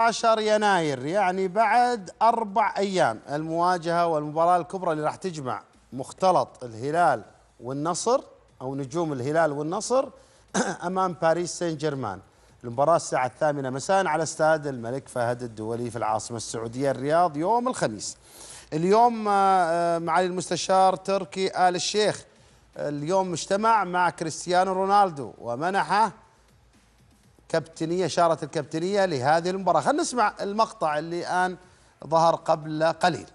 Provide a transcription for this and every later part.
10 يناير يعني بعد أربع أيام. المواجهة والمباراة الكبرى اللي راح تجمع مختلط الهلال والنصر أو نجوم الهلال والنصر أمام باريس سان جيرمان. المباراة الساعة الثامنة مساء على استاد الملك فهد الدولي في العاصمة السعودية الرياض يوم الخميس. اليوم آه، آه، معالي المستشار تركي آل الشيخ. اليوم اجتمع مع كريستيانو رونالدو ومنحه كابتنية شارة الكابتنية لهذه المباراة خلينا نسمع المقطع اللي الآن ظهر قبل قليل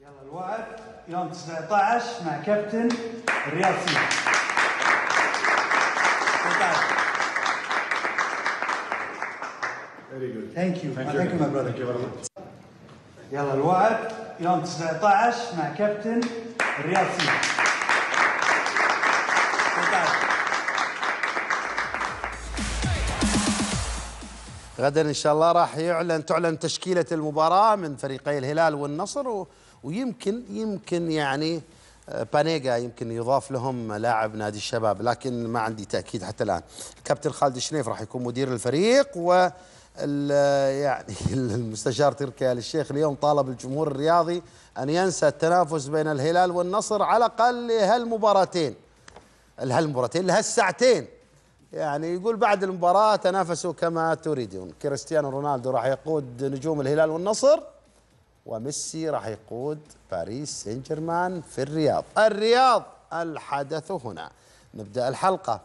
يلا الوعد يوم 19 مع كابتن الرياض سيتي Very good. ثانك يو Thank you. يو ماي Thank you very much. يلا الوعد يوم 19 مع كابتن الرياض سيتي غدا إن شاء الله راح يعلن تعلن تشكيلة المباراة من فريقي الهلال والنصر و ويمكن يمكن يعني آه، بانيجا يمكن يضاف لهم لاعب نادي الشباب لكن ما عندي تأكيد حتى الآن. الكابتن خالد الشنيف راح يكون مدير الفريق و ال- يعني المستشار تركي آل الشيخ اليوم طالب الجمهور الرياضي أن ينسى التنافس بين الهلال والنصر على الأقل لهالمباراتين لهالمباراتين لهالساعتين. يعني يقول بعد المباراة تنافسوا كما تريدون. كريستيانو رونالدو راح يقود نجوم الهلال والنصر وميسي راح يقود باريس سان جيرمان في الرياض. الرياض الحدث هنا. نبدأ الحلقة.